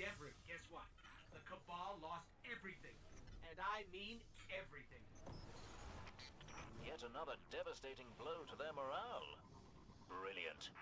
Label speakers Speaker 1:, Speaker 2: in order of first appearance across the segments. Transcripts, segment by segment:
Speaker 1: Devrim, guess what? The Cabal lost everything. And I mean everything.
Speaker 2: Yet another devastating blow to their morale. Brilliant.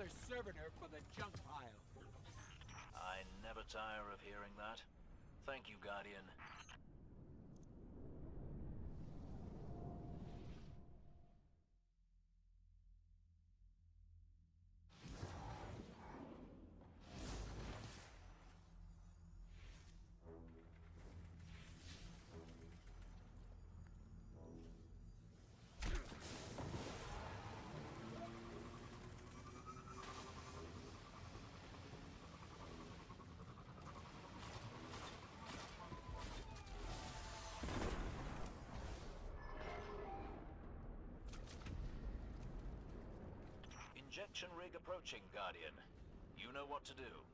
Speaker 1: Another servitor for the junk pile.
Speaker 2: I never tire of hearing that. Thank you, Guardian. Injection rig approaching, Guardian. You know what to do.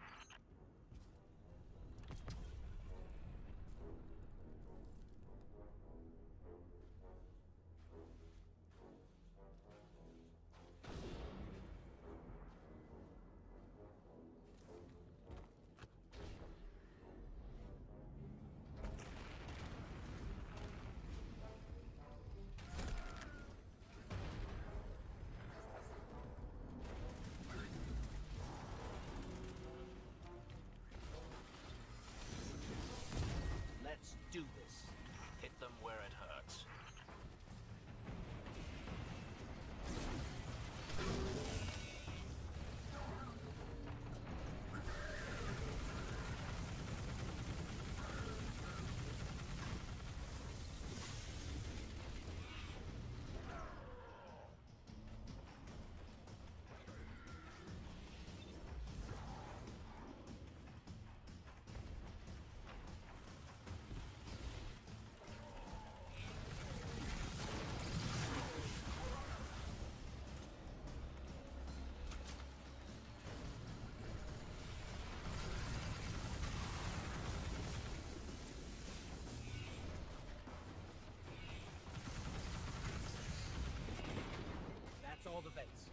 Speaker 1: All the vents.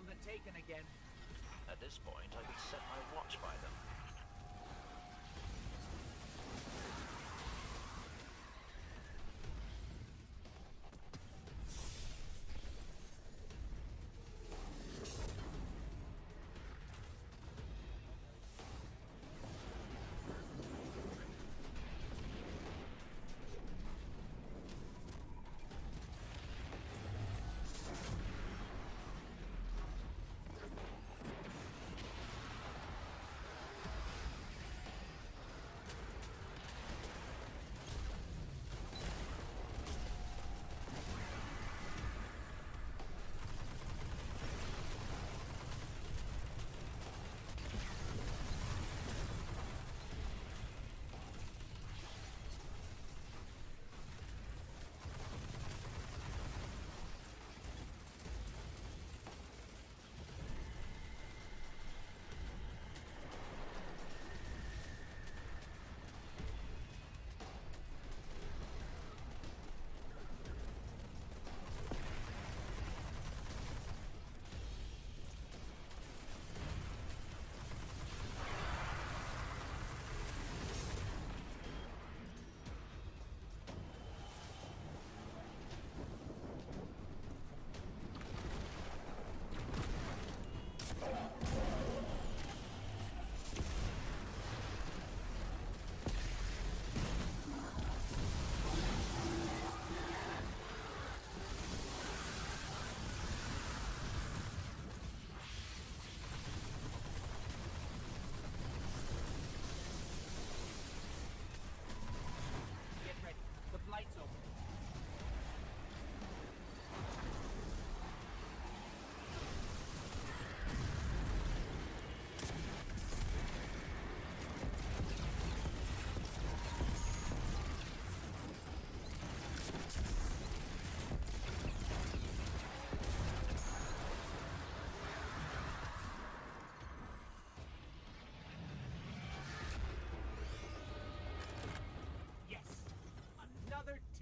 Speaker 1: Come Taken again.
Speaker 2: At this point, I could set my watch by them.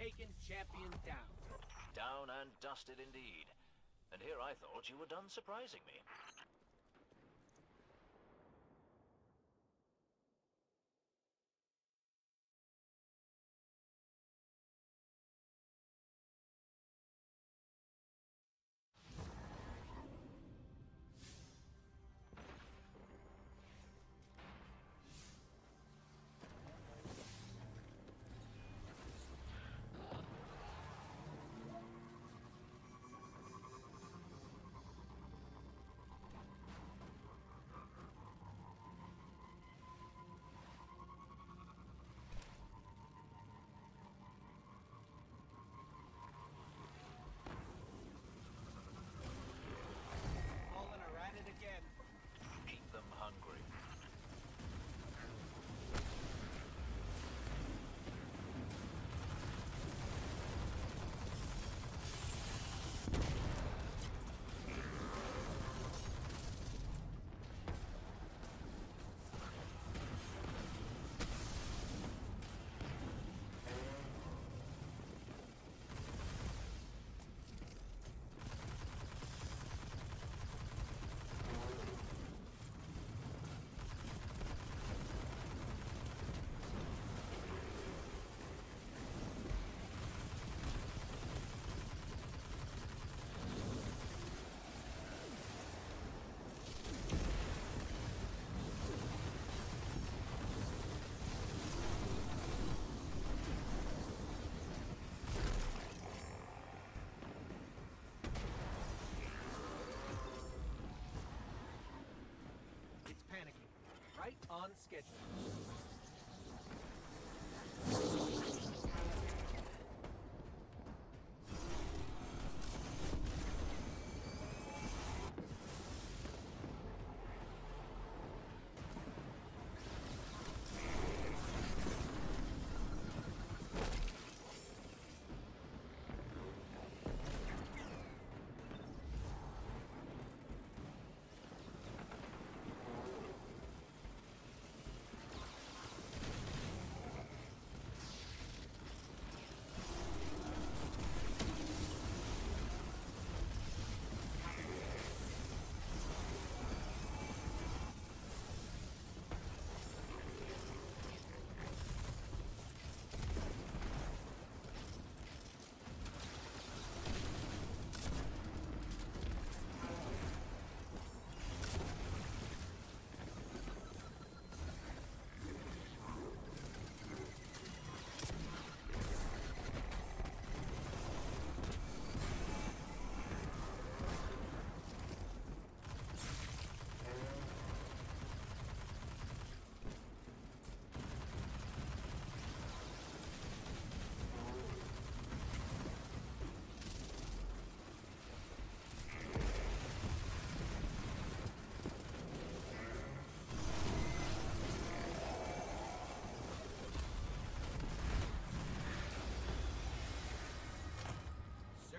Speaker 1: Taken champion down.
Speaker 2: Down and dusted indeed. And here I thought you were done surprising me.
Speaker 1: On schedule.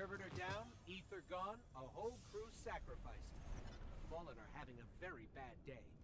Speaker 1: Servitor down, ether gone, a whole crew sacrificed. Fallen are having a very bad day.